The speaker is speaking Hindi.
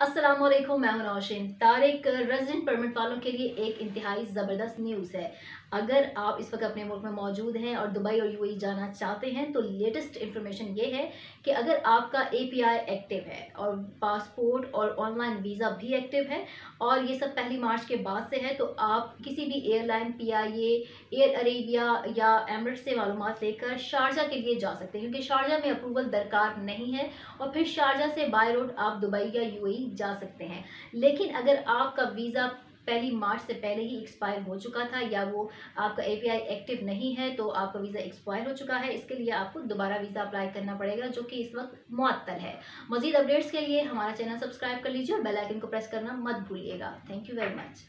अस्सलाम वालेकुम मैं हूँ नौशिन तारिक रेजिडेंट परमिट वालों के लिए एक इंतहाई ज़बरदस्त न्यूज़ है। अगर आप इस वक्त अपने मुल्क में मौजूद हैं और दुबई और यूएई जाना चाहते हैं तो लेटेस्ट इन्फॉर्मेशन ये है कि अगर आपका एपीआई एक्टिव है और पासपोर्ट और ऑनलाइन वीज़ा भी एक्टिव है और ये सब पहली मार्च के बाद से है तो आप किसी भी एयरलाइन पीआईए एयर अरेबिया या एमरेट से मालूम लेकर शारजा के लिए जा सकते हैं, क्योंकि शारजा में अप्रूवल दरकार नहीं है। और फिर शारजा से बाय रोड आप दुबई या जा सकते हैं। लेकिन अगर आपका वीज़ा पहली मार्च से पहले ही एक्सपायर हो चुका था या वो आपका एपीआई एक्टिव नहीं है तो आपका वीज़ा एक्सपायर हो चुका है। इसके लिए आपको दोबारा वीज़ा अप्लाई करना पड़ेगा, जो कि इस वक्त मुअत्तल है। मजीद अपडेट्स के लिए हमारा चैनल सब्सक्राइब कर लीजिए और बेल आइकन को प्रेस करना मत भूलिएगा। Thank you very much.